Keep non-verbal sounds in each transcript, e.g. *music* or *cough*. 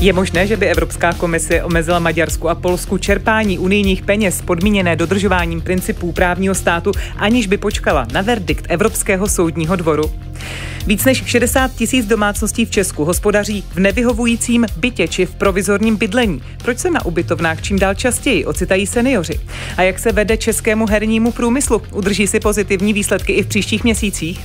Je možné, že by Evropská komise omezila Maďarsku a Polsku čerpání unijních peněz podmíněné dodržováním principů právního státu, aniž by počkala na verdikt Evropského soudního dvoru? Víc než 60 tisíc domácností v Česku hospodaří v nevyhovujícím bytě či v provizorním bydlení. Proč se na ubytovnách čím dál častěji ocitají seniori? A jak se vede českému hernímu průmyslu? Udrží si pozitivní výsledky i v příštích měsících?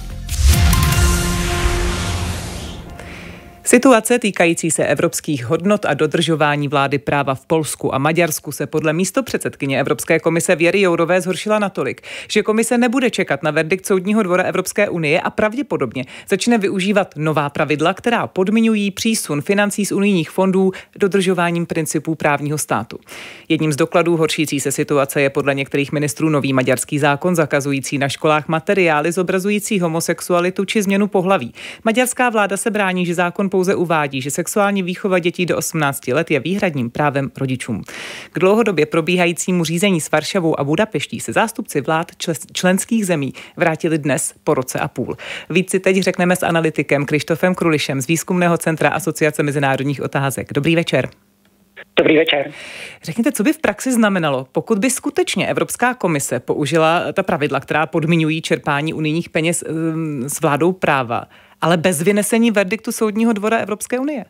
Situace týkající se evropských hodnot a dodržování vlády práva v Polsku a Maďarsku se podle místo předsedkyně Evropské komise Věry Jourové zhoršila natolik, že komise nebude čekat na verdikt Soudního dvora Evropské unie a pravděpodobně začne využívat nová pravidla, která podmiňují přísun financí z unijních fondů dodržováním principů právního státu. Jedním z dokladů horšící se situace je podle některých ministrů nový maďarský zákon zakazující na školách materiály zobrazující homosexualitu či změnu pohlaví. Maďarská vláda se brání, že zákon pouze uvádí, že sexuální výchova dětí do 18 let je výhradním právem rodičům. K dlouhodobě probíhajícímu řízení s Varšavou a Budapeští se zástupci vlád členských zemí vrátili dnes po roce a půl. Víc si teď řekneme s analytikem Krištofem Krulišem z Výzkumného centra Asociace mezinárodních otázek. Dobrý večer. Dobrý večer. Řekněte, co by v praxi znamenalo, pokud by skutečně Evropská komise použila ta pravidla, která podmiňují čerpání unijních peněz ehm, s vládou práva ale bez vynesení verdiktu Soudního dvora Evropské unie.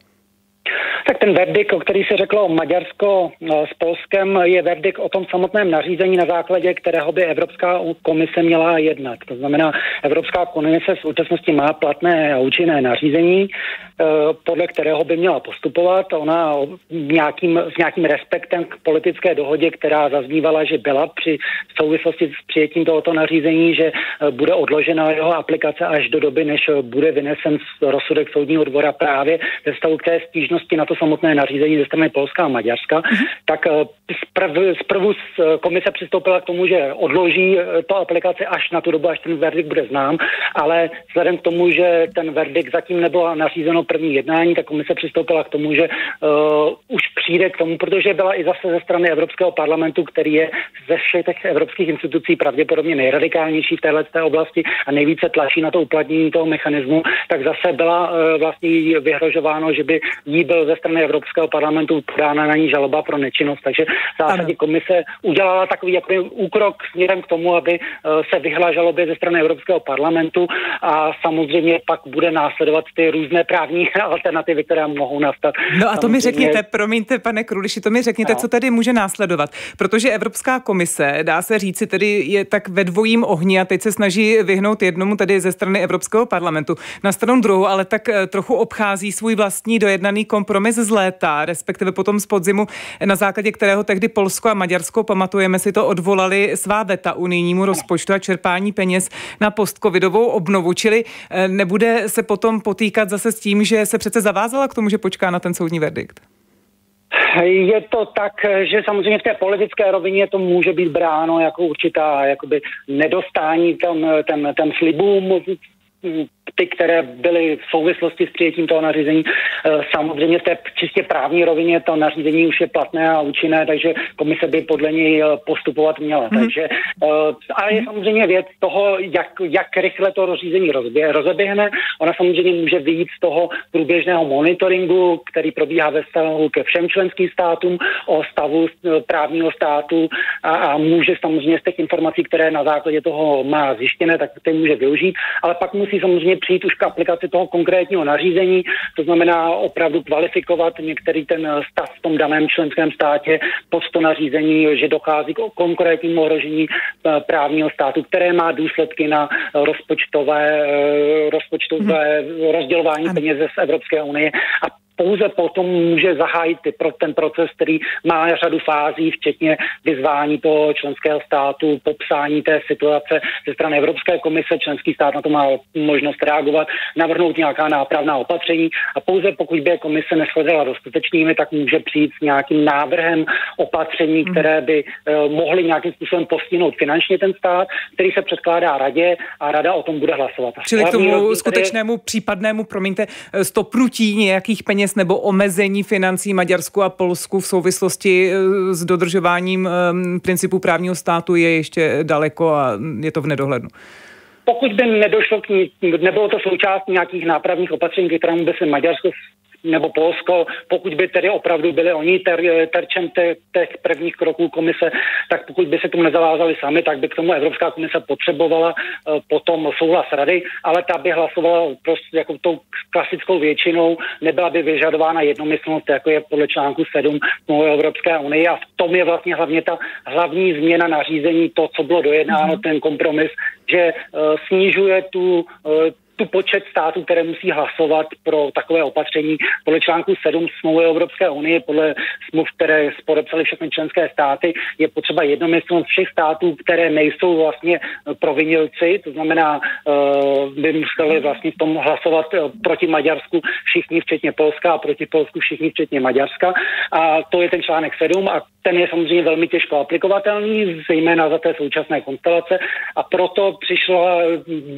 Tak ten verdikt, o který se řeklo Maďarsko no, s Polskem, je verdikt o tom samotném nařízení, na základě kterého by Evropská komise měla jednat. To znamená, Evropská komise v současnosti má platné a účinné nařízení, eh, podle kterého by měla postupovat. Ona nějakým, s nějakým respektem k politické dohodě, která zaznívala, že byla při v souvislosti s přijetím tohoto nařízení, že eh, bude odložena jeho aplikace až do doby, než bude vynesen rozsudek soudního dvora právě ve stavu k té stížnosti na to samotné nařízení ze strany Polska a Maďarska, mm-hmm. tak eh, zprv, zprvu eh, komise přistoupila k tomu, že odloží eh, to aplikaci až na tu dobu, až ten verdikt bude znám, ale vzhledem k tomu, že ten verdikt zatím nebylo nařízeno první jednání, tak komise přistoupila k tomu, že uh, už přijde k tomu, protože byla i zase ze strany Evropského parlamentu, který je ze všech těch evropských institucí pravděpodobně nejradikálnější v této oblasti a nejvíce tlačí na to uplatnění toho mechanismu, tak zase byla uh, vlastně vyhrožováno, že by jí byl ze strany Evropského parlamentu podána na ní žaloba pro nečinnost. Takže v zásadě ano. komise udělala takový jako úkrok směrem k tomu, aby eh, se vyhla žalobě ze strany Evropského parlamentu a samozřejmě pak bude následovat ty různé právní *laughs* alternativy, které mohou nastat. No a to mi řekněte, promiňte, pane Kruliši, to mi řekněte, no. co tady může následovat. Protože Evropská komise, dá se říci, tedy je tak ve dvojím ohni a teď se snaží vyhnout jednomu tedy ze strany Evropského parlamentu. Na stranu druhou ale tak eh, trochu obchází svůj vlastní dojednaný kompromis z léta, respektive potom z podzimu, na základě kterého tehdy Polsko a Maďarsko, pamatujeme si to, odvolali svá veta unijnímu rozpočtu a čerpání peněz na postcovidovou obnovu, čili eh, nebude se potom potýkat zase s tím, že se přece zavázala k tomu, že počká na ten soudní verdikt. Je to tak, že samozřejmě v té politické rovině to může být bráno jako určitá jakoby nedostání ten, ten, ten slibům ty, které byly v souvislosti s přijetím toho nařízení. Eh, samozřejmě v té čistě právní rovině to nařízení už je platné a účinné, takže komise by podle něj eh, postupovat měla. Mm-hmm. Takže, eh, ale je samozřejmě věc toho, jak, jak rychle to řízení rozeběhne. Ona samozřejmě může vyjít z toho průběžného monitoringu, který probíhá ve stavu ke všem členským státům o stavu právního státu a, a může samozřejmě z těch informací, které na základě toho má zjištěné, tak ty může využít, ale pak musí samozřejmě přijít už k aplikaci toho konkrétního nařízení, to znamená opravdu kvalifikovat některý ten stav v tom daném členském státě pod to nařízení, že dochází k konkrétnímu ohrožení eh, právního státu, které má důsledky na rozpočtové, eh, rozpočtové hmm. rozdělování peněz z Evropské unie a pouze potom může zahájit ten proces, který má řadu fází, včetně vyzvání toho členského státu, popsání té situace ze strany Evropské komise. Členský stát na to má možnost reagovat, navrhnout nějaká nápravná opatření a pouze pokud by komise neshledala dostatečnými, tak může přijít s nějakým návrhem opatření, hmm. které by uh, mohly nějakým způsobem postihnout finančně ten stát, který se předkládá radě a rada o tom bude hlasovat. Čili k tomu skutečnému případnému, promiňte, stopnutí nějakých peněz peněz nebo omezení financí Maďarsku a Polsku v souvislosti eh, s dodržováním ehm, principů právního státu je ještě daleko a je to v nedohlednu. Pokud by nedošlo k ní, nebylo to součást nějakých nápravních opatření, ke kterému by se Maďarsko nebo Polsko, pokud by tedy opravdu byli oni ter, terčem těch, těch prvních kroků komise, tak pokud by se tomu nezavázali sami, tak by k tomu Evropská komise potřebovala uh, potom souhlas rady, ale ta by hlasovala prostě jako tou klasickou většinou, nebyla by vyžadována jednomyslnost, jako je podle článku 7 Evropské unie a v tom je vlastně hlavně ta hlavní změna nařízení, to, co bylo dojednáno, mm-hmm. ten kompromis, že uh, snižuje tu, uh, tu počet států, které musí hlasovat pro takové opatření. Podle článku 7 smlouvy Evropské unie, podle smluv, které podepsali všechny členské státy, je potřeba jednomyslnost všech států, které nejsou vlastně provinilci, to znamená, uh, by museli vlastně v tom hlasovat uh, proti Maďarsku všichni, včetně Polska a proti Polsku všichni, včetně Maďarska. A to je ten článek 7 a ten je samozřejmě velmi těžko aplikovatelný, zejména za té současné konstelace a proto přišlo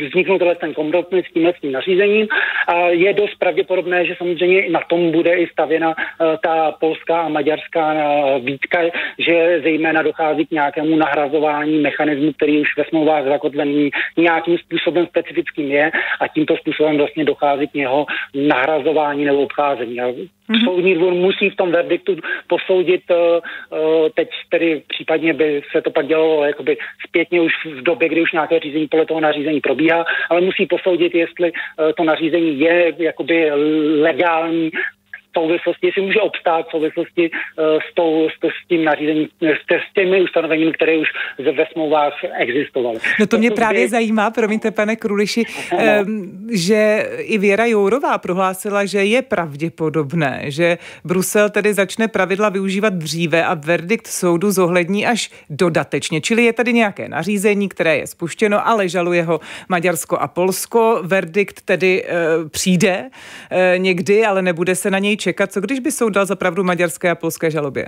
vzniknout ten kompromis s tímhle tím nařízením a je dost pravděpodobné, že samozřejmě i na tom bude i stavěna uh, ta polská a maďarská uh, výtka, že zejména dochází k nějakému nahrazování mechanismu, který už ve smlouvách zakotvený nějakým způsobem specifickým je a tímto způsobem vlastně dochází k něho nahrazování nebo obcházení. A Mm-hmm. Soudní dvůr musí v tom verdiktu posoudit, uh, uh, teď tedy případně by se to pak dělalo jakoby zpětně už v době, kdy už nějaké řízení podle toho nařízení probíhá, ale musí posoudit, jestli uh, to nařízení je jakoby legální souvislosti, jestli může obstát v souvislosti uh, s, tou, s, s tím nařízením, s, s těmi ustanoveními, které už ve smlouvách existovaly. No to mě právě by... zajímá, promiňte pane Kruliši, um, že i Věra Jourová prohlásila, že je pravděpodobné, že Brusel tedy začne pravidla využívat dříve a verdikt soudu zohlední až dodatečně. Čili je tady nějaké nařízení, které je spuštěno, ale žaluje ho Maďarsko a Polsko. Verdikt tedy uh, přijde uh, někdy, ale nebude se na něj čekat. Co když by soud dal zapravdu maďarské a polské žalobě?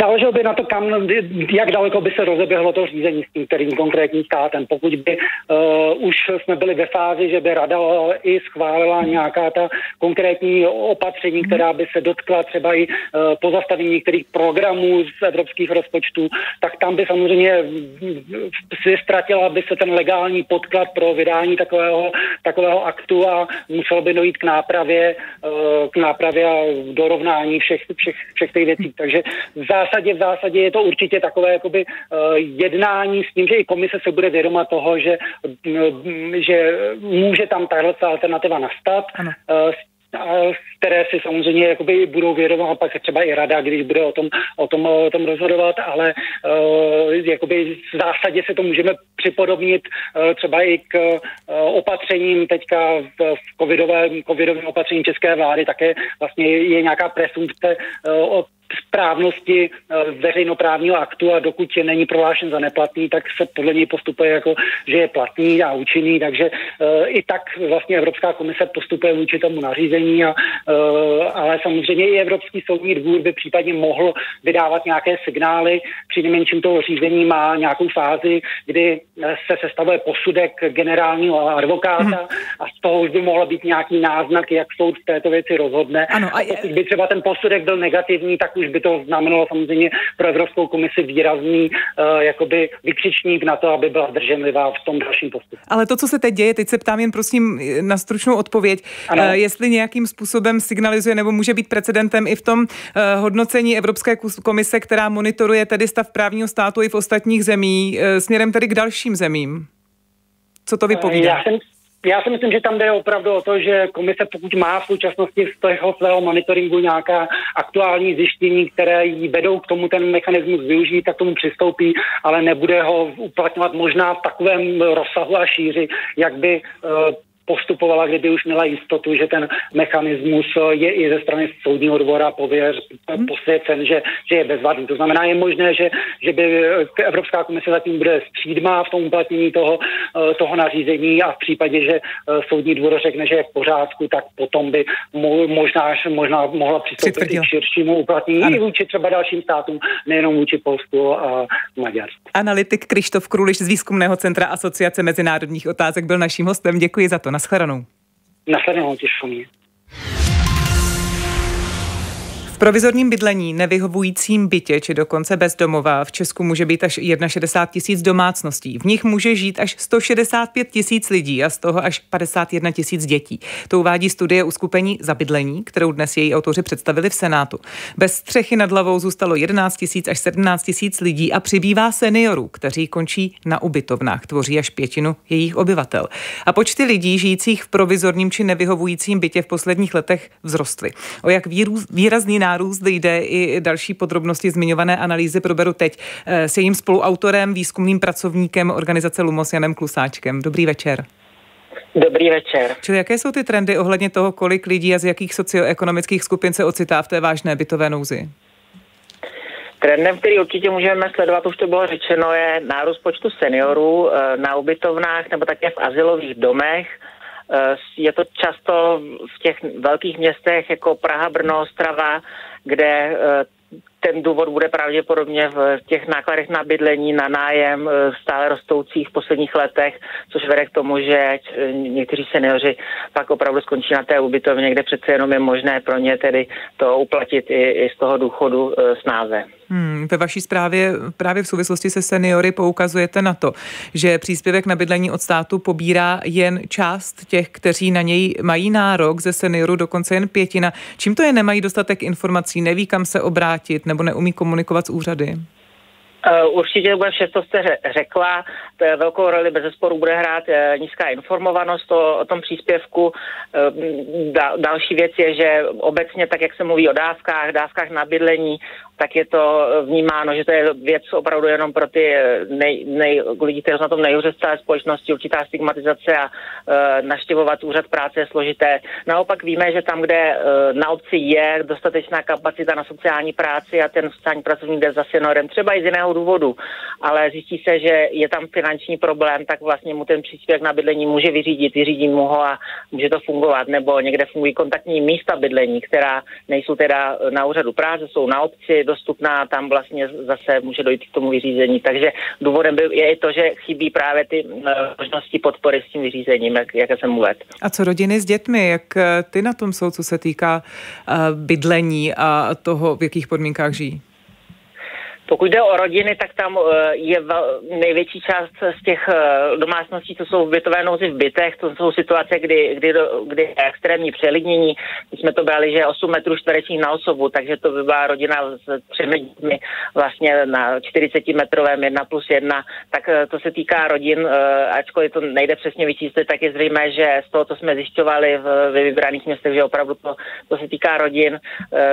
Záleželo by na to, kam, jak daleko by se rozeběhlo to řízení s tím kterým konkrétním státem. Pokud by uh, už jsme byli ve fázi, že by rada i schválila nějaká ta konkrétní opatření, která by se dotkla třeba i uh, pozastavení některých programů z evropských rozpočtů, tak tam by samozřejmě si ztratila by se ten legální podklad pro vydání takového, takového aktu a muselo by dojít k nápravě, uh, k nápravě a dorovnání všech, všech, všech těch věcí. Takže v zásadě, v zásadě je to určitě takové jakoby uh, jednání s tím, že i komise se bude vědoma toho, že, uh, že může tam tahle alternativa nastat. Ano. Uh, které si samozřejmě jakoby budou vědomá, pak třeba i rada, když bude o tom, o tom, o tom rozhodovat, ale uh, jakoby v zásadě se to můžeme připodobnit uh, třeba i k uh, opatřením teďka v, v covidovém, covidovém opatření české vlády, také vlastně je nějaká presumpce uh, správnosti eh, veřejnoprávního aktu a dokud není prohlášen za neplatný, tak se podle něj postupuje jako, že je platný a účinný, takže uh, i tak vlastně Evropská komise postupuje vůči tomu nařízení, a, uh, ale samozřejmě i Evropský soudní dvůr by případně mohl vydávat nějaké signály, při nejmenším toho řízení má nějakou fázi, kdy se sestavuje posudek generálního advokáta hmm. a z toho už by mohla být nějaký náznak, jak soud v této věci rozhodne. Ano, a, a pokud by třeba ten posudek byl negativní, tak už by to znamenalo samozřejmě pro Evropskou komisi výrazný uh, jakoby vykřičník na to, aby byla zdrženlivá v tom dalším postupu. Ale to, co se teď děje, teď se ptám jen prosím na stručnou odpověď, ano. Uh, jestli nějakým způsobem signalizuje nebo může být precedentem i v tom uh, hodnocení Evropské komise, která monitoruje tedy stav právního státu i v ostatních zemí, směrem tedy k dalším zemím. Co to vypovídá? Já jsem já si myslím, že tam jde opravdu o to, že komise, pokud má v současnosti z toho svého monitoringu nějaká aktuální zjištění, které jí vedou k tomu ten mechanismus využít, tak tomu přistoupí, ale nebude ho uplatňovat možná v takovém rozsahu a šíři, jak by uh, postupovala, kdyby už měla jistotu, že ten mechanismus je i ze strany soudního dvora pověř, hmm. posvěcen, že, že je bezvadný. To znamená, je možné, že, že by Evropská komise zatím bude střídmá v tom uplatnění toho, eh, toho nařízení a v případě, že eh, soudní dvor řekne, že je v pořádku, tak potom by možná, možná mohla přistoupit k širšímu uplatnění ano. i vůči třeba dalším státům, nejenom vůči Polsku a Maďarsku. Analytik Krištof Kruliš z Výzkumného centra Asociace mezinárodních otázek byl naším hostem. Děkuji za to. Naschledanou. Naschledanou, těším provizorním bydlení, nevyhovujícím bytě či dokonce bezdomová v Česku může být až 61 tisíc domácností. V nich může žít až 165 tisíc lidí a z toho až 51 tisíc dětí. To uvádí studie uskupení za bydlení, kterou dnes její autoři představili v Senátu. Bez střechy nad hlavou zůstalo 11 tisíc až 17 tisíc lidí a přibývá seniorů, kteří končí na ubytovnách, tvoří až pětinu jejich obyvatel. A počty lidí žijících v provizorním či nevyhovujícím bytě v posledních letech vzrostly. O jak výrazný nárůst jde i další podrobnosti zmiňované analýzy proberu teď eh, s jejím spoluautorem, výzkumným pracovníkem organizace Lumos Janem Klusáčkem. Dobrý večer. Dobrý večer. Čili jaké jsou ty trendy ohledně toho, kolik lidí a z jakých socioekonomických skupin se ocitá v té vážné bytové nouzi? Trendem, který určitě můžeme sledovat, už to bylo řečeno, je nárůst počtu seniorů eh, na ubytovnách nebo také v asilových domech. Eh, je to často v těch velkých městech jako Praha, Brno, Ostrava, kde eh, ten důvod bude pravděpodobně v těch nákladech na bydlení, na nájem eh, stále rostoucích v posledních letech, což vede k tomu, že někteří seniori pak opravdu skončí na té ubytovně, kde přece jenom je možné pro ně tedy to uplatit i, i z toho důchodu snáze. Hmm, ve vaší zprávě právě v souvislosti se seniory poukazujete na to, že příspěvek na bydlení od státu pobírá jen část těch, kteří na něj mají nárok, ze seniorů dokonce jen pětina. Čím to je, nemají dostatek informací, neví kam se obrátit nebo neumí komunikovat s úřady? Eh, určitě bude vše, co jste řekla. Velkou roli bez zesporu bude hrát eh, nízká informovanost o, o tom příspěvku. Eh, další věc je, že obecně, tak jak se mluví o dávkách, dávkách na bydlení, tak je to vnímáno, že to je věc opravdu jenom pro ty nej, nej, lidi, kteří jsou na tom nejhůře z celé společnosti, určitá stigmatizace a e, naštěvovat úřad práce je složité. Naopak víme, že tam, kde e, na obci je dostatečná kapacita na sociální práci a ten sociální pracovník jde za seniorem, třeba i z jiného důvodu, ale zjistí se, že je tam finanční problém, tak vlastně mu ten příspěvek na bydlení může vyřídit, vyřídí mu ho a může to fungovat. Nebo někde fungují kontaktní místa bydlení, která nejsou teda na úřadu práce, jsou na obci, dostupná, tam vlastně zase může dojít k tomu vyřízení. Takže důvodem je i to, že chybí právě ty eh, možnosti podpory s tím vyřízením, jak, jak jsem uvedl. A co rodiny s dětmi, jak eh, ty na tom jsou, co se týká uh, bydlení a toho, v jakých podmínkách žijí? Pokud jde o rodiny, tak tam eh, je největší část z těch eh, domácností, co jsou v bytové nouzi v bytech, to jsou situace, kdy, kdy, kdy je extrémní přelidnění. My jsme to brali, že je 8 metrů čtverečních na osobu, takže to by byla rodina s třemi dětmi vlastně na 40 metrovém 1 plus 1. Tak eh, to se týká rodin, ačkoliv to nejde přesně vyčíslit, tak je zřejmé, že z toho, co jsme zjišťovali v, ve vybraných městech, že opravdu to, to se týká rodin.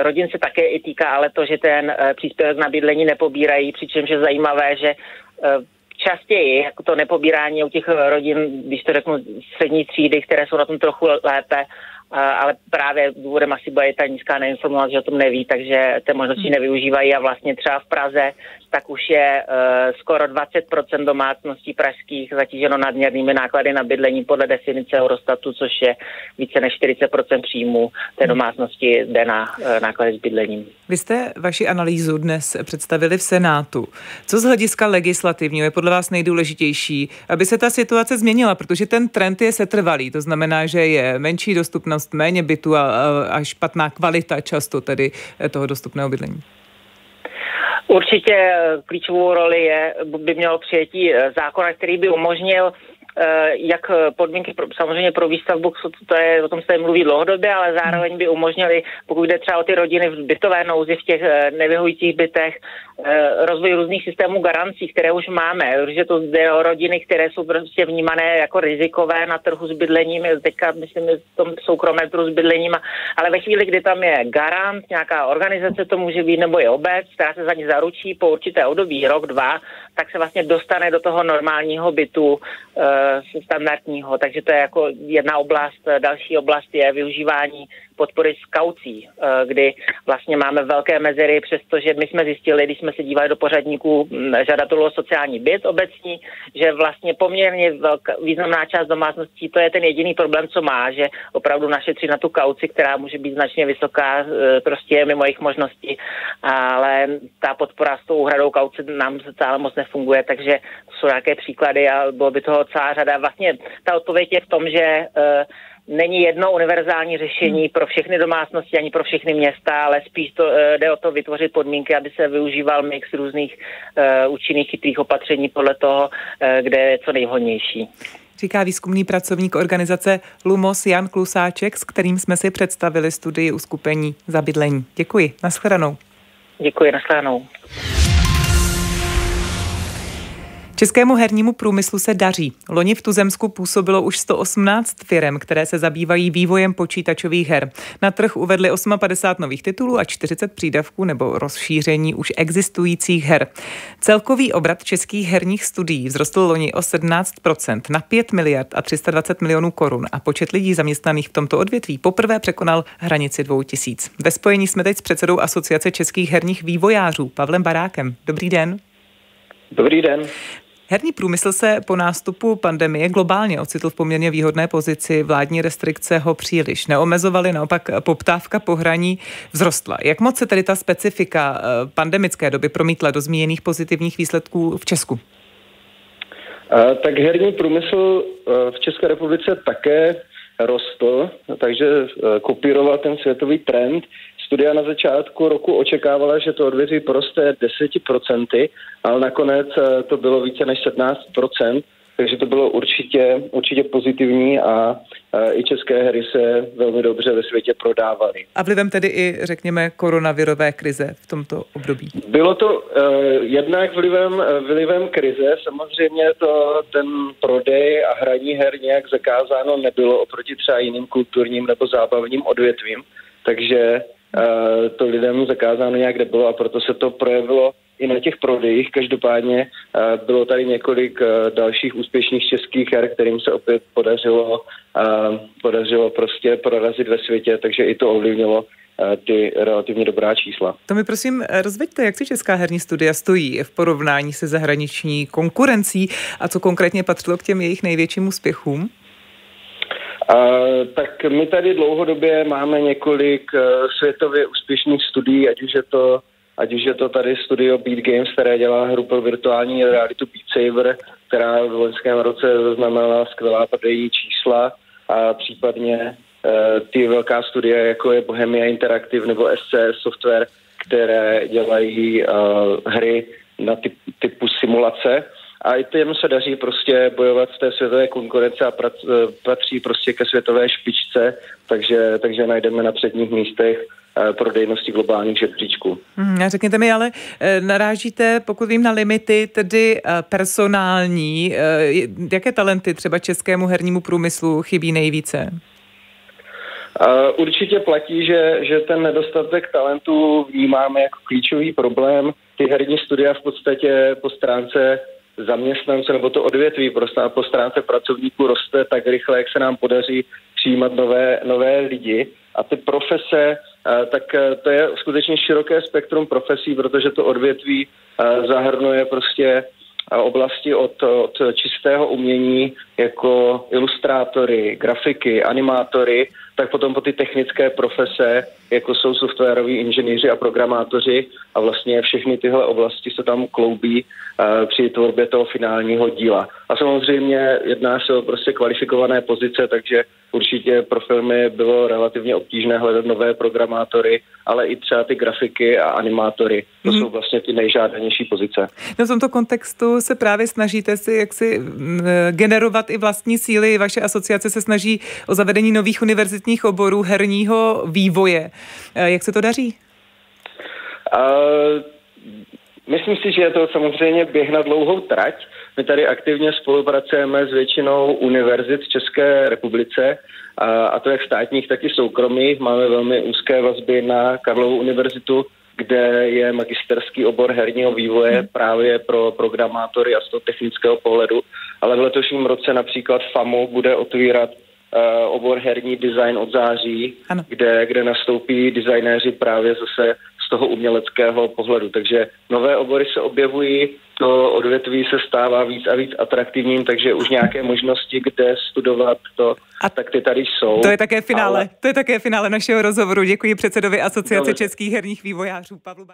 Rodin se také i týká ale to, že ten příspěvek na bydlení nepo nepobírají, přičemž je zajímavé, že eh, častěji jako to nepobírání u těch rodin, když to řeknu střední třídy, které jsou na tom trochu lépe, ale právě důvodem asi bude ta nízká neinformovanost, že o tom neví, takže té možnosti hmm. nevyužívají a vlastně třeba v Praze tak už je uh, skoro 20% domácností pražských zatíženo nadměrnými náklady na bydlení podle definice Eurostatu, což je více než 40% příjmů té hmm. domácnosti jde na uh, náklady s bydlením. Vy jste vaši analýzu dnes představili v Senátu. Co z hlediska legislativního je podle vás nejdůležitější, aby se ta situace změnila, protože ten trend je setrvalý, to znamená, že je menší dostupnost, méně bytu a, a špatná kvalita často tedy toho dostupného bydlení. Určitě klíčovou roli je, by mělo přijetí zákona, který by umožnil Eh, jak podmínky pro, samozřejmě pro výstavbu, to je, o tom se mluví dlouhodobě, ale zároveň by umožnili, pokud jde třeba o ty rodiny v bytové nouzi v těch eh, nevyhovujících bytech, eh, rozvoj různých systémů garancí, které už máme, protože to jde o rodiny, které jsou prostě vnímané jako rizikové na trhu s bydlením, teďka myslím v tom soukromém trhu s bydlením, ale ve chvíli, kdy tam je garant, nějaká organizace to může být, nebo je obec, která se za ně zaručí po určité období, rok, dva, tak se vlastně dostane do toho normálního bytu standardního. Takže to je jako jedna oblast. Další oblast je využívání podpory z kaucí, eh, kdy vlastně máme velké mezery, přestože my jsme zjistili, když jsme se dívali do pořadníků hm, žadatelů o sociální byt obecní, že vlastně poměrně velká, významná část domácností, to je ten jediný problém, co má, že opravdu našetří na tu kauci, která může být značně vysoká, eh, prostě je mimo jejich možnosti, ale ta podpora s tou úhradou kauce nám celé moc nefunguje, takže jsou nějaké příklady a bylo by toho celá řada. Vlastně ta odpověď je v tom, že uh, není jedno univerzální řešení pro všechny domácnosti ani pro všechny města, ale spíš to, eh, jde o to vytvořit podmínky, aby se využíval mix různých uh, účinných chytrých opatření podle toho, uh, kde je co nejvhodnější. Říká výzkumný pracovník organizace Lumos Jan Klusáček, s kterým jsme si představili studii uskupení za bydlení. Děkuji. Naschledanou. Děkuji, naschledanou. Českému hernímu průmyslu se daří. Loni v Tuzemsku působilo už 118 firm, které se zabývají vývojem počítačových her. Na trh uvedli 58 nových titulů a 40 přídavků nebo rozšíření už existujících her. Celkový obrat českých herních studií vzrostl loni o 17% na 5 miliard a 320 milionů korun a počet lidí zaměstnaných v tomto odvětví poprvé překonal hranici dvou tisíc. Ve spojení jsme teď s předsedou Asociace českých herních vývojářů Pavlem Barákem. Dobrý den. Dobrý den. Herní průmysl se po nástupu pandemie globálně ocitl v poměrně výhodné pozici. Vládní restrikce ho příliš neomezovaly, naopak poptávka po hraní vzrostla. Jak moc se tedy ta specifika eh, pandemické doby promítla do zmíněných pozitivních výsledků v Česku? Eh, tak herní průmysl eh, v České republice také rostl, takže kopíroval ten světový trend. Studia na začátku roku očekávala, že to odvětví poroste 10%, ale nakonec eh, to bylo více než 17%, takže to bylo určitě, určitě pozitivní a eh, i české hry se velmi dobře ve světě prodávaly. A vlivem tedy i, řekněme, koronavirové krize v tomto období? Bylo to uh, jednak vlivem, vlivem krize. Samozřejmě to ten prodej a hraní her nějak zakázáno nebylo oproti třeba jiným kulturním nebo zábavním odvětvím. Takže Eh, to lidem zakázáno nějak nebylo a proto se to projevilo i na těch prodejích. Každopádně eh, bylo tady několik eh, dalších úspěšných českých her, kterým se opět podařilo, podařilo prostě prorazit ve světě, takže i to ovlivnilo ty relativně dobrá čísla. To mi prosím rozveďte, jak si Česká herní studia stojí v porovnání se zahraniční konkurencí a co konkrétně patřilo k těm jejich největším úspěchům? Tak my tady dlouhodobě máme několik uh, světově úspěšných studií, ať už je to ať už je to tady studio Beat Games, které dělá hru pro virtuální realitu Beat Saber, která v loňském roce zaznamenala skvělá prodejní čísla a případně uh, ty velká studie, jako je Bohemia Interactive nebo SCS Software, které dělají uh, hry na typ, typu simulace a i těm se daří prostě bojovat v té světové konkurence a prac, eh, patří prostě ke světové špičce, takže, takže najdeme na předních místech eh, prodejnosti globálních žebříčků. Hmm, řekněte mi, ale eh, narážíte, pokud vím, na limity tedy personální. Jaké talenty třeba českému hernímu průmyslu chybí nejvíce? Určitě platí, že, že ten nedostatek talentů vnímáme jako klíčový problém. Ty herní studia v podstatě po stránce zaměstnanců nebo to odvětví prostě po stránce pracovníků roste tak rychle, jak se nám podaří přijímat nové, nové lidi. A ty profese, eh, tak eh, to je skutečně široké spektrum profesí, protože to odvětví eh, zahrnuje prostě oblasti od, od čistého umění jako ilustrátory, grafiky, animátory, tak potom po ty technické profese, jako jsou softwaroví inženýři a programátoři a vlastně všechny tyhle oblasti se tam kloubí uh, při tvorbě toho finálního díla. A samozřejmě jedná se o prostě kvalifikované pozice, takže určitě pro filmy bylo relativně obtížné hledat nové programátory, ale i třeba ty grafiky a animátory. To mm. jsou vlastně ty nejžádanější pozice. No v tomto kontextu se právě snažíte si jaksi generovat i vlastní síly. Vaše asociace se snaží o zavedení nových univerzitních oborů herního vývoje. Eh, jak se to daří? Uh, myslím si, že je to samozřejmě běh na dlouhou trať. My tady aktivně spolupracujeme s většinou univerzit v České republice, a, a to jak státních, tak i soukromých. Máme velmi úzké vazby na Karlovu univerzitu, kde je magisterský obor herního vývoje hmm. právě pro programátory a z toho technického pohledu. Ale v letošním roce například FAMu bude otvírat obor herní design od září, kde, kde nastoupí designéři právě zase z toho uměleckého pohledu. Takže nové obory se objevují, to odvětví se stává víc a víc atraktivním, takže už nějaké možnosti, kde studovat to, a tak ty tady jsou. To je také finále, ale... to je také finále našeho rozhovoru. Děkuji předsedovi Asociace Dobre. českých herních vývojářů Pavlu